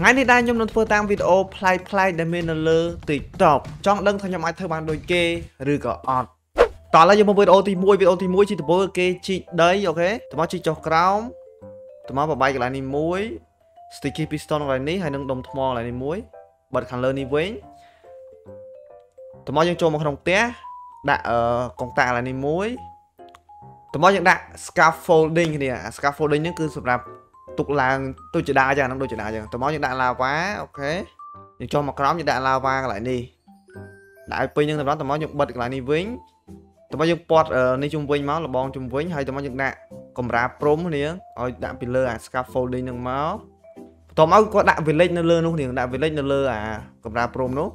ថ្ងៃនេះដែរខ្ញុំនឹងធ្វើតាមវីដេអូប្លែកៗដែលមាននៅលើ TikTok ចង់ដឹងថាខ្ញុំអាចធ្វើបានដូចគេឬក៏អត់តោះឥឡូវយើងមកវីដេអូទី1វីដេអូទី1ជាដំបូងគឺគេជីកដីអូខេតមកជីកចុះក្រោមតមកបបាយកន្លែងនេះមួយ sticky piston កន្លែងនេះហើយនឹងដុំថ្មកន្លែងនេះមួយបិទខាងលើនេះវិញតមកយើងចូលមកក្នុងផ្ទះដាក់អឺកុងតាក់កន្លែងនេះមួយតមកយើងដាក់ scaffolding គ្នា scaffolding នេះគឺសម្រាប់ ទុកឡើងដូចជាដាអញ្ចឹងហ្នឹងដូចជាដាអញ្ចឹងតមកយើងដាក់ឡាវ៉ាអូខេយើងចុះមកក្រោមយើងដាក់ឡាវ៉ាកន្លែងនេះដាក់ឲ្យពេញនឹងតម្រងតមកយើងបិទកន្លែងនេះវិញតមកយើងពាត់នេះជុំវិញមកលបងជុំវិញហើយតមកយើងដាក់កំរាព្រំគ្នាឲ្យដាក់ពីលើអា scaffolding ហ្នឹងមកបន្ទាប់មកគាត់ដាក់ village នៅលើនោះគ្នាដាក់ village នៅលើអាកំរាព្រំនោះ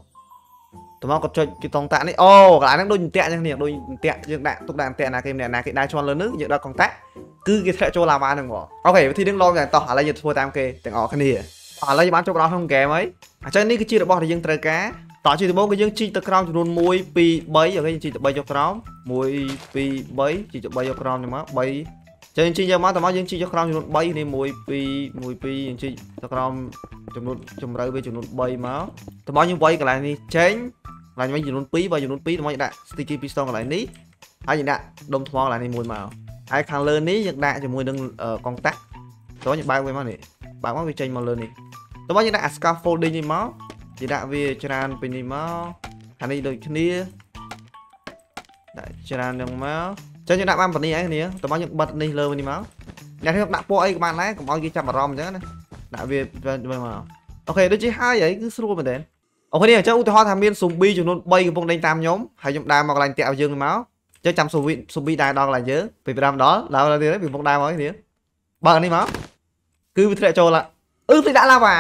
តមកគាត់ចុចពីតងតាក់នេះអូកន្លែងហ្នឹងដូចអន្ទាក់អញ្ចឹងនេះដូចអន្ទាក់យើងដាក់ទុកដាក់អន្ទាក់ណាគេម្នាក់ណាគេដើរជន់លើនេះយើងដាក់កងតាក់គឺគេធ្លាក់ចូលឡាវ៉ាហ្នឹងមកអូខេវិធីនេះឡងយ៉ាងតោះឥឡូវយើងធ្វើតាមគេទាំងអស់គ្នាឥឡូវយើងបានចូលដល់ក្នុងហ្គេមហើយអញ្ចឹងនេះគឺជារបស់ដែលយើងត្រូវការតោះជាដំបូងគឺយើងជីកទៅក្រោមចំនួន1 2 3អូខេយើងជីកទៅ3យកក្រោម1 2 3ជីកទៅ3យកក្រោមហ្នឹងមក3 ចឹងជីកយកមកតើមកយើងជីកយកក្រោមចំនួន3នេះ1 2 1 2យើងជីកទៅក្រោមចំនួនជម្រៅវាចំនួន3មកតើមកយើងវាយកន្លែងនេះចេញកន្លែងវិញចំនួន2បើចំនួន2តើមកយើងដាក់ sticky piston កន្លែងនេះហើយយើងដាក់ដុំថ្មកន្លែងនេះមួយមកហើយខាងលើនេះយើងដាក់ជាមួយនឹងកងតាក់តោះយើងបើកវាមកនេះបើកមកវាចេញមកលើនេះតោះយើងដាក់ scaffolding នេះមកយើងដាក់វាច្រើនពេញនេះមកខាងនេះដូចគ្នាដាក់ច្រើននឹងមក ចឹងយើងដាក់បានប៉ុណ្នេះឯងគ្នាតោះយើងបិទនេះលើនេះមកអ្នកខ្ញុំដាក់ពណ៌អីក៏បានដែរកុំឲ្យគេចាប់អារម្មណ៍អញ្ចឹងណាដាក់វាទៅមកអូខេដូចជាហើយហើយគឺស្រួលមែនទេអូខេនេះអញ្ចឹងឧទាហរណ៍ថាមានស៊ុំប៊ីចំនួន3កំពុងដេញតាមខ្ញុំហើយខ្ញុំដើរមកកន្លែងតាក់ឲ្យយើងមកចឹងចាំស៊ូវីស៊ូវីដែរដល់កន្លែងយើងពេល5ដល់ដល់ដល់ទៀតពីមុខដែរមកនេះបើនេះមកគឺវាធ្លាក់ចូលឡាអឺភ្លេចដាក់ឡាវ៉ា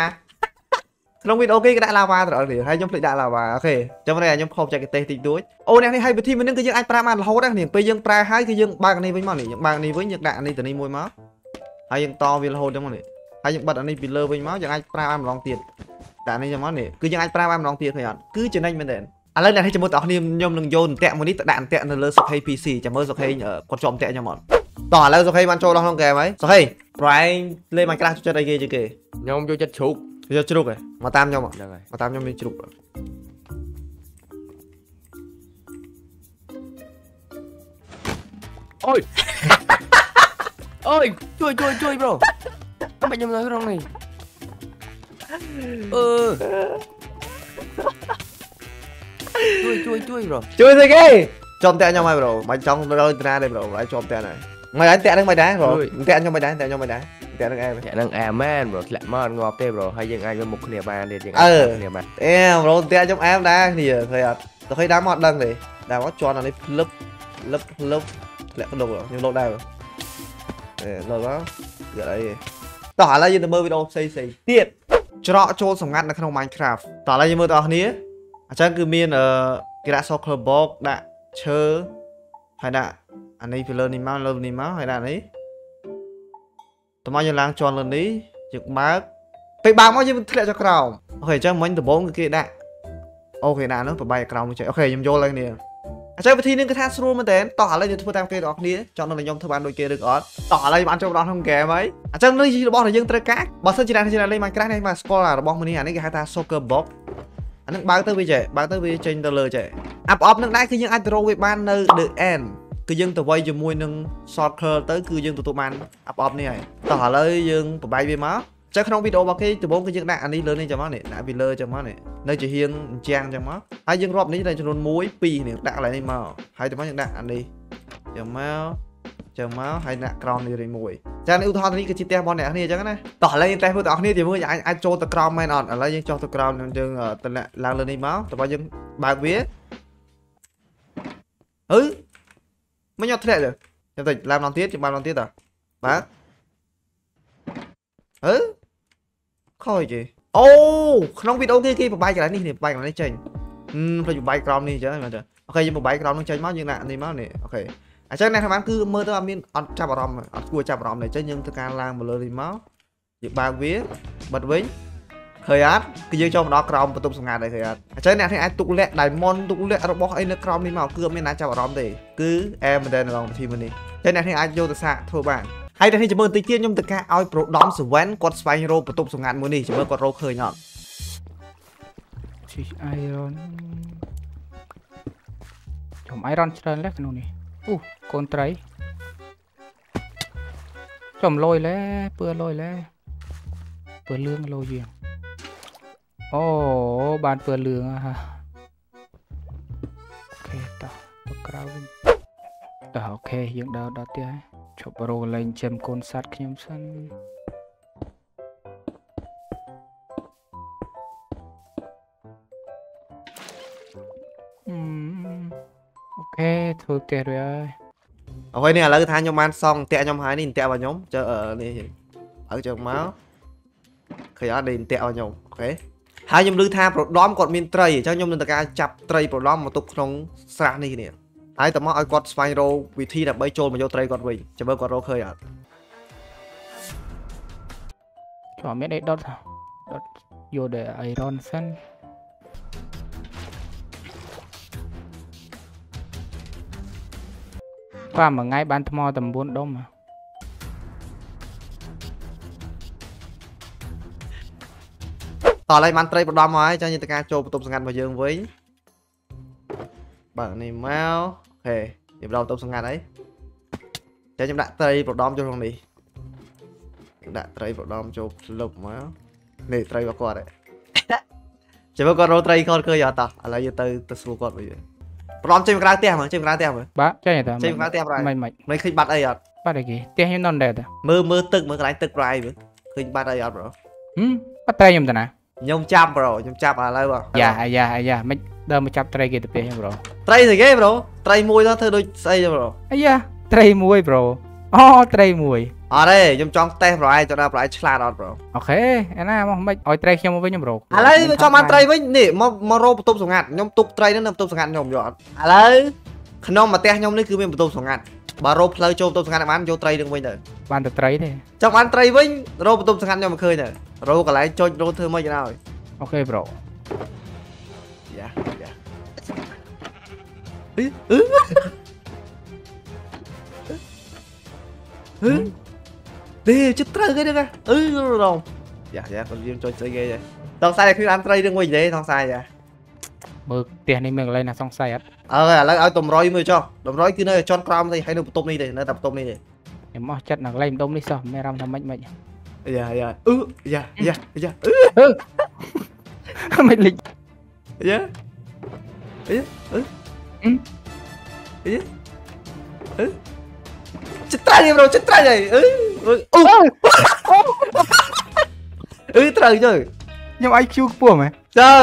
ក្នុងវីដេអូគេគេដាក់ឡាវ៉ាត្រង់នេះហើយខ្ញុំភ្លេចដាក់ឡាវ៉ាអូខេចាំនេះខ្ញុំខុសចែកទេសតិចតួចអូអ្នកនេះហើយវិធីមួយនេះគឺយើងអាចប្រើបានរហូតដែរនេះពេលយើងប្រើហើយគឺយើងបើកនេះវិញមកនេះយើងបើកនេះវិញយើងដាក់នេះទៅនេះមួយមកហើយយើងតវារហូតចឹងមកនេះហើយយើងបិទអានេះពីលើវិញមកយើងអាចប្រើបានម្ដងទៀតដាក់នេះចឹងមកនេះគឺយើងអាចប្រើបានម្ដងទៀតឃើញអត់គឺចំណេញមែនទេឥឡូវអ្នកនេះជាមួយបងប្អូនខ្ញុំនឹងយកអន្ទាក់មួយនេះទៅដាក់អន្ទាក់នៅលើសុខេ PC ចាំមើលសុខេគាត់ជាប់អន្ទាក់ខ្ញុំអត់តោះឥឡូវសុខេបានចូលដល់ក្នុងហ្គេមហើយសុខេប្រែងលេង Minecraft ចូលចិត្តអីគេជាងគេខ្ញុំចូលចិត្តជ្រូក ចូលជ្រូកហ៎មកតាមខ្ញុំហ្នឹងហើយមកតាមខ្ញុំមានជ្រូកអូយអូយជួយជួយជួយប្រូអត់ខ្ញុំនៅក្នុងនេះអឺជួយជួយជួយប្រូជួយស្អីគេជាប់តាក់ខ្ញុំហើយប្រូមិនចង់រើតាណាទេប្រូហើយជាប់តាក់ហើយមិនហើយតាក់នឹងមិនដែរប្រូតាក់ខ្ញុំមិនដែរតាក់ខ្ញុំមិនដែរតាក់នឹងអែមតាក់នឹងអែមមែនប្រូធ្លាក់មកងាប់ទេប្រូហើយយើងអាចទៅមុខគ្នាបានទៀតយើងអាចគ្នាបានអេប្រូតាក់ខ្ញុំអែមដែរគ្នាឃើញអត់ទៅឃើញដើមមកដឹងទេដើមមកជន់អានេះភ្លឹបលឹបលឹបធ្លាក់ក្នុងខ្ញុំលោតដែរអេលោតមកយកអីតោះឥឡូវយើងទៅមើលវីដេអូផ្សេងផ្សេងទៀតច្រកចូលសម្ងាត់នៅក្នុង Minecraft តោះឥឡូវយើងមើលបងប្អូនគ្នាអញ្ចឹងគឺមានអឺគេដាក់ circle box ដាក់ឈើហើយដាក់អានេះពីលើនេះមកលើនេះមកហើយដាក់នេះ តមកយើងឡើងជន់លើនេះយើងបើកពេលបើកមកយើងធ្លាក់ចុះក្រោមOkay អញ្ចឹងមិញដំបូងគឺគេដាក់ okay ដាក់នោះប្របាយក្រោមចេះ okay ខ្ញុំយល់ហើយនេះអញ្ចឹងវិធីនេះគឺថាស្រួលមែនតើតោះឥឡូវយើងធ្វើតាមគេទាំងអស់គ្នាចង់នឹងខ្ញុំធ្វើបានដូចគេឬក៏អត់តោះឥឡូវបានចូលដល់ក្នុងហ្គេមហើយអញ្ចឹងនេះជារបស់ដែលយើងត្រូវការបើសិនជាអ្នកលេង Minecraft នេះមកស្គាល់របស់មួយនេះអានេះគេហៅថា Shulker Box អានឹងបើកទៅវាចេះបើកទៅវាចេញទៅលើចេះអាប្រអប់នឹងដែរគឺយើងអាចទៅរកវាបាននៅ the end គឺយើងទៅវាយជាមួយនឹង Shulker ទៅគឺយើងទទួលបានអាប្រអប់នេះហើយតោះឥឡូវយើងប្របែកវាមកចឹងក្នុងវីដេអូរបស់គេដំបូងគឺយើងដាក់អានេះលើនេះចឹងមកនេះដាក់ពីលើចឹងមកនេះនៅជាហៀងអញ្ចាំងចឹងមកហើយយើងរាប់នេះនៅចំនួន1 2នេះដាក់កន្លែងនេះមកហើយទៅមកយើងដាក់អានេះចឹងមកចឹងមកហើយដាក់ក្រោមនេះរីមួយចានេះឧទាហរណ៍នេះគឺជាផ្ទះរបស់អ្នកគ្នាអញ្ចឹងណាតោះឥឡូវយើងតែមើលទាំងអស់គ្នាជាមួយអាចអាចចូលទៅក្រោមមែនអត់ឥឡូវយើងចុះទៅក្រោមយើងយើងទៅឡើងលើនេះមកតើយើងបើកវាអឺ មិនញ៉ាំធ្លាក់ទេចាំតិចឡើងម្ដងទៀតចាំបានម្ដងទៀតតើបើកអឺខូចគេអូក្នុងវីដេអូគេគេបបាយកន្លែងនេះនេះបបាយកន្លែងនេះចេញហឹមផ្លេចបបាយក្រោមនេះអញ្ចឹងមែនទេអូខេយើងបបាយក្រោមនឹងចេញមកយើងដាក់នេះមកនេះអូខេអញ្ចឹងអ្នកធ្វើបានគឺមើលទៅអត់មានអត់ចាប់អារម្មណ៍អត់គួរចាប់អារម្មណ៍ទេអញ្ចឹងយើងធ្វើការឡើងមកលើនេះមកយើងបើកវាបិទវិញ ឃើញអត់គឺយើងចូលមកដល់ក្រោមបន្ទប់សម្ងាត់ហើយឃើញអត់អញ្ចឹងអ្នកនេះអាចទុកលាក់ diamond ទុកលាក់របស់អីនៅក្រោមនេះមកគឺអត់មានណាចាប់អារម្មណ៍ទេគឺអែមែនតើនៅក្នុងពិធីមួយនេះអញ្ចឹងអ្នកនេះអាចយកទៅសាកធ្វើបានហើយតែនេះចាំមើលបន្តិចទៀតខ្ញុំទៅការឲ្យប្រូដំសវែនគាត់ស្វែងរកបន្ទប់សម្ងាត់មួយនេះចាំមើលគាត់រកឃើញអត់ជីអៃរ៉នខ្ញុំអៃរ៉នច្រើនលេះក្នុងនេះអូកូនត្រីចំលយលេពឿលយលេពឿលឿងលយជាង អូបានពើលឿងហ่ะ okay តោះទៅក្រៅវិញតោះ okay យើងដើរដល់ទៀតហើយឈប់រោលេងចិញ្ចឹមកូនសត្វខ្ញុំសិន Okay ធ្វើផ្ទះរួចហើយ okay នេះឥឡូវថាខ្ញុំបានសងអន្ទាក់ខ្ញុំហើយនេះអន្ទាក់របស់ខ្ញុំចុះនេះឥឡូវចុះមកឃើញអត់នេះអន្ទាក់របស់ខ្ញុំអូខេ ហើយខ្ញុំឮថាប្រូដំគាត់មានត្រីអញ្ចឹងខ្ញុំនឹងទៅការចាប់ត្រីប្រូដំមកទុកក្នុងស្រះនេះគ្នាហើយតើមកឲ្យគាត់ស្វែងរកវិធីដើម្បីចូលមកយកត្រីគាត់វិញចាំមើលគាត់រកឃើញអត់ cho biết đây đốt đốt vô để iron sân qua mà ngay bán thmo tầm 4 đông mà តោះឥឡូវបានត្រីប្រដំមកហើយចាំយើងទៅការចូលបន្ទប់សង្កាត់របស់យើងវិញបាទនេះមកអូខេយើងដល់បន្ទប់សង្កាត់ហើយចាំខ្ញុំដាក់ត្រីប្រដំចូលក្នុងនេះដាក់ត្រីប្រដំចូលភ្លុបមកនេះត្រីរបស់គាត់ហ៎ចាំមើលគាត់រកត្រីគាត់ឃើញអត់តោះឥឡូវយើងទៅទៅសួរគាត់វិញប្រដំចេញមកក្រៅផ្ទះមើលចេញមកក្រៅផ្ទះមើល bác chơi này ta ចេញមកក្រៅផ្ទះប្រហែល mày mày មិនឃើញបាត់អីអត់ bắt đây kì tiền như non đẹp ta មើលមើលទឹកមើលកន្លែងទឹកប្រៃមើលឃើញបាត់អីអត់ប្រូ ừ bắt tay nhầm ta nè ខ្ញុំ ចាប់ប្រូខ្ញុំចាប់ឥឡូវបង dạ dạ dạ mấy đơ mà chắp tay kì tập tiền bro ត្រីស្អីគេប្រូត្រីមួយទៅធ្វើដូចស្អីទៅប្រូ ấy da tay muối bro ô tay muối អត់ទេខ្ញុំចង់តេស្តប្រហែលចង់ដល់ប្រហែលឆ្លាតអត់ប្រូ ok em nào mà mấy ôi tay ខ្ញុំមកវិញ bro ឥឡូវខ្ញុំចង់បានត្រីវិញនេះមកមករកបន្ទប់សង្កាត់ខ្ញុំទុកត្រីហ្នឹងនៅបន្ទប់សង្កាត់ខ្ញុំយកអត់ឥឡូវក្នុងផ្ទះខ្ញុំនេះគឺមានបន្ទប់សង្កាត់ បើរកផ្លូវចូលបន្ទប់សង្កាត់បានយកត្រីនឹងវិញទៅបានតែត្រីទេចង់បានត្រីវិញរកបន្ទប់សង្កាត់ខ្ញុំមកឃើញទៅរកកន្លែងចុចរកធ្វើមិនទៅហើយអូខេ bro យ៉ាយ៉ាអឺអឺអឺនេះចិត្តត្រូវគេហ្នឹងអឺរងយ៉ាយ៉ាគាត់យើងចុចស្អីគេទេតោះខ្សែគឺបានត្រីនឹងវិញទេថងខ្សែយ៉ា មើលផ្ទះនេះមានកន្លែងណាសង្ស័យអត់អើឥឡូវឲ្យតម្រុយមើលចុះតម្រុយគឺនៅចន់ក្រោមទេហើយនៅបន្ទប់នេះទេនៅតែបន្ទប់នេះទេខ្ញុំអស់ចិត្តនៅកន្លែងម្ដុំនេះសោះមានអារម្មណ៍ថាម៉េចម៉េចយ៉ាយ៉ាអឺយ៉ាយ៉ាយ៉ាអឺមិនលេចយ៉ាអឺអឺអឺអឺចិត្តត្រៃប្រូចិត្តត្រៃហើយអឺអូអឺត្រូវទៅខ្ញុំ IQ ខ្ពស់មែនទៅ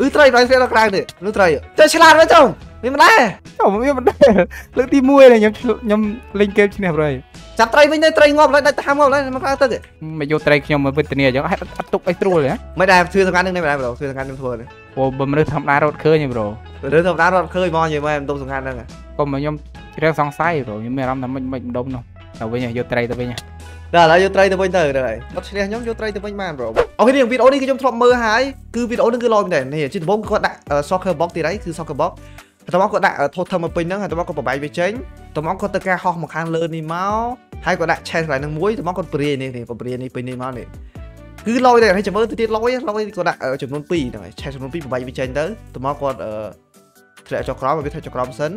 អឺត្រីប្រៃស្វាដល់ក្រៅនេះនោះត្រីចូលឆ្លាតមើលចុងវាមិនដែរចុងវាមិនដែរលើកទី1ហើយខ្ញុំខ្ញុំលេងហ្គេមឈ្នះប្រៃចាប់ត្រីវិញទៅត្រីងាប់ឡើយដាច់ទៅហាមងាប់ឡើយមកក្រៅទឹកមកយកត្រីខ្ញុំមកវិទ្យាអញ្ចឹងអត់ទុកអីស្រួលហ៎មិនដែរធ្វើសង្កាត់នឹងនេះមិនដែរប្រូធ្វើសង្កាត់ខ្ញុំធ្វើនេះព្រោះបើមនុស្សធម្មតារត់ឃើញទេប្រូមនុស្សធម្មតារត់ឃើញហ្មងនិយាយមកខ្ញុំទុកសង្កាត់ហ្នឹងកុំមកខ្ញុំរឿងសង្ស័យប្រូខ្ញុំមានអារម្មណ៍ថាមិនមិនម្ដុំនោះទៅវិញយកត្រីទៅវិញហ៎ ឥឡូវយកត្រីទៅវិញទៅទៅហើយគាត់ឈ្នះខ្ញុំយកត្រីទៅវិញបានប្រូអូខេនេះវីដេអូនេះគឺខ្ញុំធ្លាប់មើលហើយគឺវីដេអូនេះគឺល្អមែនតើនេះជាដំបូងគាត់ដាក់ soccer box ទៀតហើយគឺ soccer box តមកគាត់ដាក់ totem មកពេញហ្នឹងហើយតមកគាត់បបាយវាចេញតមកគាត់ទៅការហោះមកខាងលើនេះមកហើយគាត់ដាក់ chest កន្លែងហ្នឹងមួយតមកគាត់ព្រាយនេះនេះព្រាយនេះពេញនេះមកនេះគឺលយដែរហើយចាំមើលទៅទៀតលយលយគាត់ដាក់ចំនួន2ហ្នឹងហើយ chest ចំនួន2បបាយវាចេញទៅតមកគាត់ធ្លាក់ចុះក្រោមវាធ្លាក់ចុះក្រោមសិន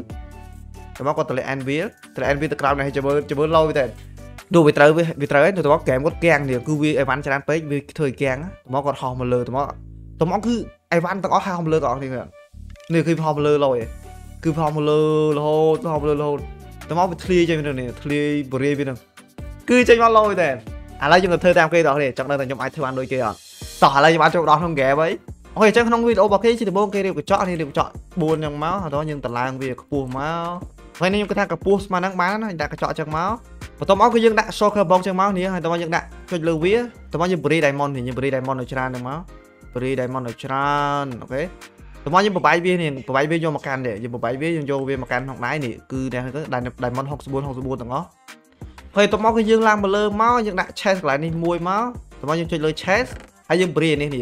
តមកគាត់ទម្លាក់ anvil ទម្លាក់ anvil ទៅក្រោមនេះហើយចាំមើលចាំមើលលយទៅ ទោះវាត្រូវវាត្រូវហើយទៅមកហ្គេមគាត់គាំងនេះគឺវាអីវ៉ាន់ច្រើនពេកវាធ្វើឲ្យគាំងទៅមកគាត់ហោះមកលើទៅមកទៅមកគឺអីវ៉ាន់ទាំងអស់ហោះមកលើទាំងអស់នេះគាត់នេះគឺហោះមកលើលយគឺហោះមកលើរហូតហោះមកលើរហូតទៅមកវាធ្លាយចេញទៅនេះធ្លាយបរិយាវានឹងគឺចេញមកលយតែឥឡូវយើងទៅធ្វើតាមគេដល់នេះចង់ដឹងថាខ្ញុំអាចធ្វើបានដូចគេអត់តោះឥឡូវខ្ញុំអាចចូលដល់ក្នុងហ្គេមហើយអូខេអញ្ចឹងក្នុងវីដេអូរបស់គេជាដំបូងគេរៀបកញ្ចក់នេះរៀបកញ្ចក់4យ៉ាងមកហើយដល់យើងតម្លើងវាខ្ពស់មកហើយនេះខ្ញុំគិតថាកម្ពស់ស្មើនឹងបានហើយដាក់កញ្ចក់អញ្ចឹងមក បន្ទាប់មកគឺយើងដាក់ source ក្របងចឹងមកនេះហើយតោះយើងដាក់ចុចលើវាតោះយើង bri diamond នេះយើង bri diamond ឲ្យច្រើនហ្នឹងមក bri diamond ឲ្យច្រើនអូខេតោះយើងបបាយវានេះបបាយវាយកមកកាន់ទេយើងបបាយវាយើងយកវាមកកាន់ក្នុងដៃនេះគឺអ្នកហ្នឹងដៃ diamond 64 64ទាំងអស់ហើយតោះមកគឺយើងឡើងមកលើមកយើងដាក់ chest កន្លែងនេះមួយមកតោះយើងចុចលើ chest ហើយយើង bri នេះនេះ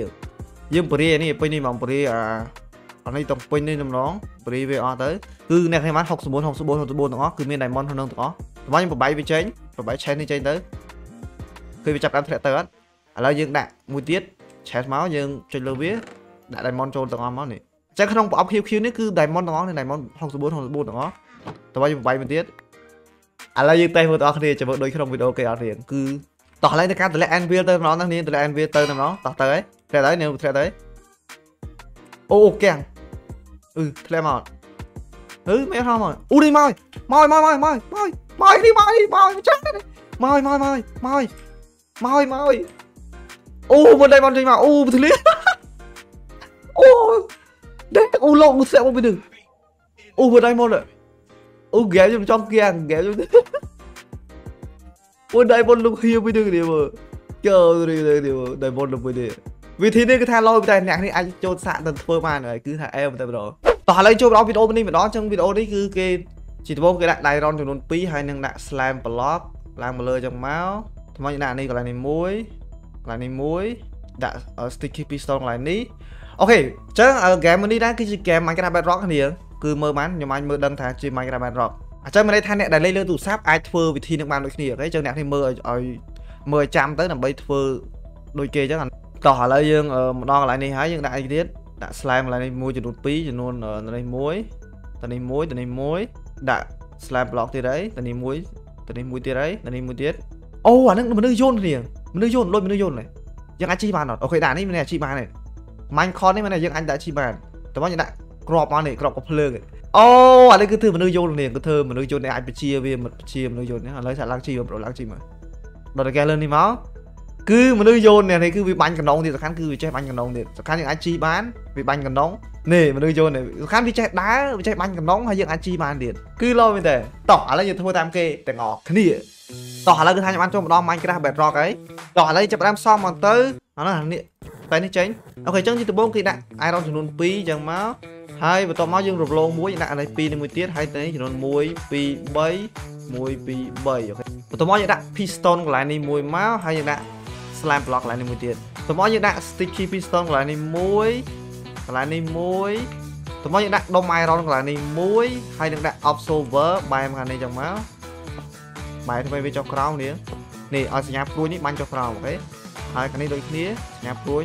យើង bri នេះពេញនេះមក bri អាអានេះទាំងពេញនេះម្ដង bri វាអស់ទៅគឺអ្នកខ្ញុំបាន64 64 64ទាំងអស់គឺមាន diamond ក្នុងទាំងអស់ របស់ខ្ញុំបបាយវាចេញប8ឆេះនេះចេញទៅគឺវាចាប់តាមធ្លាក់ទៅអត់ឥឡូវយើងដាក់មួយទៀតឆេះមកយើងចុចលើវាដាក់ diamond ចូលទាំងអស់មកនេះអញ្ចឹងក្នុងប្រអប់ QQ នេះគឺ diamond ទាំងអស់នេះ diamond 64 64ទាំងអស់តើយើងបាយមួយទៀតឥឡូវយើងតេស្តមើលទាំងអស់គ្នាចាំមើលដូចក្នុងវីដេអូគេអត់រៀងគឺតោះឥឡូវในការតម្លាក់ anvil ទៅម្ដងហ្នឹងនេះតម្លាក់ anvil ទៅតែម្ដងតោះទៅហើយធ្លាក់ទៅនេះធ្លាក់ទៅអូអូកាំងអឺធ្លាក់មក ừ mẹ không rồi u đi moi moi moi moi moi moi moi đi moi đi moi chắc đi moi moi moi moi moi moi u bên đây bọn đi mà u thứ liên u đấy u lộn một sẹo bên đừng u bên đây một rồi u ghé trong trong kia ghé trong bên đây bọn lúc hiêu bên đừng đi mà chờ đi đi đi mà đây bọn lúc bên đi វិធីនេះគឺថាឡយតែអ្នកនេះអាចចូលសាកទៅធ្វើបានហើយគឺថាអែមតែម្ដងតោះឥឡូវចូលដល់វីដេអូនេះម្ដងចឹងវីដេអូនេះគឺគេ ជាដំបូងគេដាក់ Diron ចំនួន2ហើយនឹងដាក់ Slam Block ឡើងមកលើចឹងមកថ្មដាក់នេះកន្លែងនេះមួយកន្លែងនេះមួយដាក់ Sticky Pistol កន្លែងនេះអូខេចឹង game នេះដែរគឺជា game Minecraft Bedrock គ្នាគឺមើលបានខ្ញុំអាចមើលដឹងថាជា Minecraft Bedrock អញ្ចឹងមានន័យថាអ្នកដែលលេងលើទូរស័ព្ទអាចធ្វើវិធីនឹងបានដូចគ្នាអូខេចឹងអ្នកនេះមើលឲ្យមើលចាំទៅដើម្បីធ្វើដូចគេចឹងតោះឥឡូវយើងមកដល់កន្លែងនេះហើយយើងដាក់អីទៀតដាក់ slime កន្លែងនេះមួយចំនួន2ចំនួននេះមួយតនេះមួយតនេះមួយ ដាក់ slime block ទៀតហើយតនេះមួយតនេះមួយទៀតហើយតនេះមួយទៀតអូអាហ្នឹងមនុស្សយន្តគ្នាមនុស្សយន្តលុយមនុស្សយន្តយើងអាចជីបានអត់អូខេដាក់នេះមានអាចជីបានទេ Minecraft នេះមានយើងអាចដាក់ជីបានតើមកយើងដាក់ក្របមកនេះក្របកភ្លើងអូអានេះគឺធ្វើមនុស្សយន្តគ្នាគឺធ្វើមនុស្សយន្តនេះអាចបជាវាបជាមនុស្សយន្តនេះឥឡូវសាក់ឡើងជីប្រូឡើងជីមកដល់តែគេលើនេះមក គឺមនុស្សយន្តនេះគឺវាបាញ់កណ្ដុងទៀតសំខាន់គឺវាចេះបាញ់កណ្ដុងទៀតសំខាន់យើងអាចជីបានវាបាញ់កណ្ដុងនេះមនុស្សយន្តនេះសំខាន់វាចេះដើរវាចេះបាញ់កណ្ដុងហើយយើងអាចជីបានទៀតគឺលោមែនតើតោះឥឡូវយើងធ្វើតាមគេទាំងអស់គ្នាតោះឥឡូវគឺថាខ្ញុំបានចូលម្ដង Minecraft Bedrock ហើយតោះឥឡូវចាប់ផ្ដើមសំមកទៅអានោះនេះតែនេះចេញអូខេអញ្ចឹងជាដំបូងគេដាក់ iron ចំនួន2អញ្ចឹងមកហើយបន្ទាប់មកយើងរំលងមួយដាក់អានេះ2នេះមួយទៀតហើយទៅចំនួន1 2 3 1 2 3អូខេបន្ទាប់មកយើងដាក់ piston កន្លែងនេះមួយមកហើយយើងដាក់ slam block កន្លែងនេះមួយទៀតតមកយើងដាក់ sticky piston កន្លែងនេះមួយកន្លែងនេះមួយតមកយើងដាក់ dom iron កន្លែងនេះមួយហើយនឹងដាក់ observer បែរមកខាងនេះចឹងមកបែរធ្វើវាចុះក្រោមនេះនេះឲ្យសញ្ញាព្រួយនេះបាញ់ចុះក្រោមអូខេហើយខាងនេះដូចគ្នាសញ្ញាព្រួយ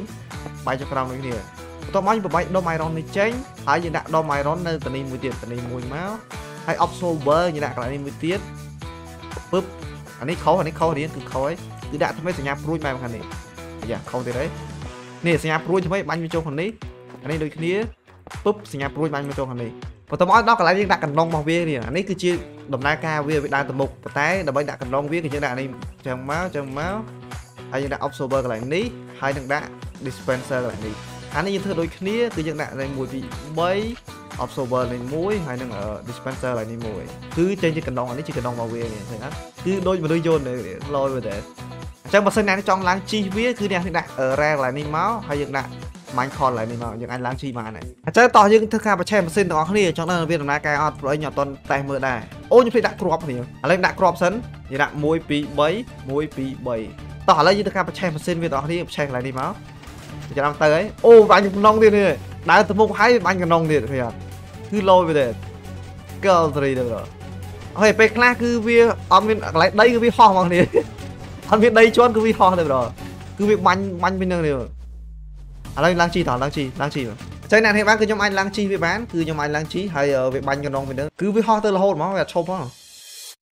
បែរចុះក្រោមដូចគ្នាបន្ទាប់មកយើងបបែក dom iron នេះចេញហើយយើងដាក់ dom iron នៅតានេះមួយទៀតតានេះមួយមកហើយ observer យើងដាក់កន្លែងនេះមួយទៀតពឹបអានេះខុសអានេះខុសរៀនគឺខុសហើយ គឺដាក់ថ្មីសញ្ញាព្រួយបែបខាងនេះយ៉ាខុសទៀតហើយនេះសញ្ញាព្រួយថ្មីបាញ់មកចូលខាងនេះអានេះដូចគ្នាពឹបសញ្ញាព្រួយបាញ់មកចូលខាងនេះបន្ទាប់មកដល់កន្លែងយើងដាក់កណ្ដុងរបស់វានេះអានេះគឺជាដំណើរការវាវាដើរទៅមុខប៉ុន្តែដើម្បីដាក់កណ្ដុងវាគឺយើងដាក់នេះចឹងមកចឹងមកហើយយើងដាក់ observer កន្លែងនេះហើយនឹងដាក់ dispenser កន្លែងនេះអានេះយើងធ្វើដូចគ្នាគឺយើងដាក់លេខ1 2 3 observer លេខ1ហើយនឹង dispenser លេខនេះមួយគឺចេញជាកណ្ដុងអានេះជាកណ្ដុងរបស់វានេះឃើញអត់គឺដូចមនុស្សយន្តលយទៅ អញ្ចឹងបើសិនអ្នកចង់ឡើងជីវាគឺអ្នកនេះដាក់ rare កន្លែងនេះមកហើយយើងដាក់ Minecraft កន្លែងនេះមកយើងអាចឡើងជីបានហើយអញ្ចឹងតោះយើងធ្វើការបញ្ឆេះម៉ាស៊ីនទាំងអស់គ្នាចង់ដឹងវាដំណើរការអត់ព្រោះអីខ្ញុំអត់តតេស្តមើលដែរអូខ្ញុំភ្លេចដាក់គ្រាប់គ្នាឥឡូវដាក់គ្រាប់សិនយើងដាក់1 2 3 1 2 3តោះឥឡូវយើងធ្វើការបញ្ឆេះម៉ាស៊ីនវាទាំងអស់គ្នាបញ្ឆេះកន្លែងនេះមកចាំទៅហើយអូបាញ់កំណងទៀតនេះដើរទៅមុខហើយបាញ់កំណងទៀតឃើញអត់គឺលោវាទេកលត្រីទៅដល់ហើយពេលខ្លះគឺវាអត់មានកន្លែងដីគឺវាហោះមកគ្នា អត់មានដីជន់គឺវាហោះទៅដល់គឺវាបាញ់បាញ់ពីនឹងនេះឥឡូវឡើងជីតឡើងជីឡើងជីចឹងអ្នកនេះបានគឺខ្ញុំអាចឡើងជីវាបានគឺខ្ញុំអាចឡើងជីហើយវាបាញ់កណ្ដងពីនឹងគឺវាហោះទៅរហូតហ្មងវាអត់ឈប់ហ្មង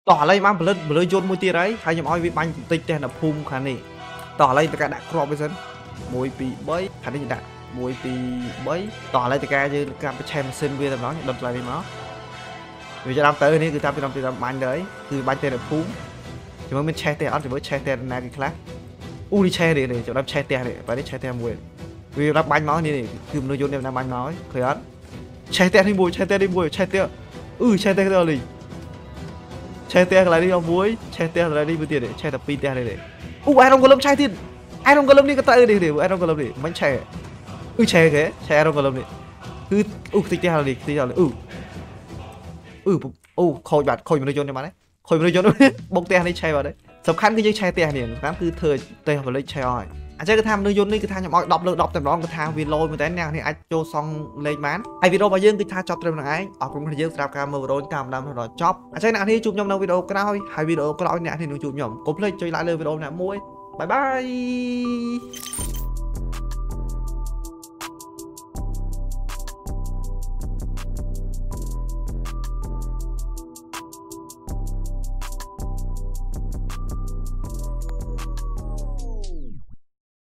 តោះឥឡូវបានផលិតពលិយន្តមួយទៀតហើយហើយខ្ញុំឲ្យវាបាញ់បន្តិចទេនៅភូមិខាងនេះតោះឥឡូវតើដាក់គ្រាប់វាសិន1 2 3ខាងនេះដាក់1 2 3តោះឥឡូវតើការយើងកាប់ប្រឆេះម៉ាស៊ីនវាតែម្ដងដុតឡើងនេះមកវាចាំទៅនេះគឺតាមពីតាមពីបាញ់ទៅគឺបាញ់ទៅនៅភូមិ ជាមួយមានឆេះទេអត់ជាមួយឆេះទេណាគេខ្លះអូនេះឆេះនេះចាំដល់ឆេះទេនេះបែរនេះឆេះទេមួយវារាប់បាញ់មកនេះគឺមនុស្សយន្តនេះបាញ់មកឃើញអត់ឆេះទេនេះមួយឆេះទេនេះមួយឆេះទេអឺឆេះទេទៅលីឆេះទេកន្លែងនេះមួយឆេះទេកន្លែងនេះមួយទៀតឆេះតែពីរទេនេះអូអាយរងកលឹមឆេះទៀតអាយរងកលឹមនេះក៏ទៅនេះអាយរងកលឹមនេះមិនឆេះអឺឆេះគេឆេះអាយរងកលឹមនេះគឺអូខ្ទេចទេនេះខ្ទេចនេះអឺអឺអូខូចបាត់ខូចមនុស្សយន្តនេះបាត់ហើយ ខូចមនុស្សយន្តបុកផ្ទះនេះឆេះបាត់ហើយសំខាន់គឺយើងឆេះផ្ទះនេះសំខាន់គឺធ្វើផ្ទះបលិចឆេះអស់ហើយអញ្ចឹងគឺថាមនុស្សយន្តនេះគឺថាខ្ញុំឲ្យ10លើ10តែម្ដងគឺថាវាលយមែនតើអ្នកនេះអាចចូលសងលេខបានហើយវីដេអូរបស់យើងគឺថាចប់ត្រឹមហ្នឹងឯងអរគុណគ្នាយើងសម្រាប់ការមើលវីដេអូតាមដានដល់ចប់អញ្ចឹងអ្នកនេះជួបខ្ញុំនៅវីដេអូក្រោយហើយវីដេអូក្រោយអ្នកនេះនឹងជួបខ្ញុំកុំភ្លេចចុច like លើវីដេអូអ្នកមួយបាយបាយ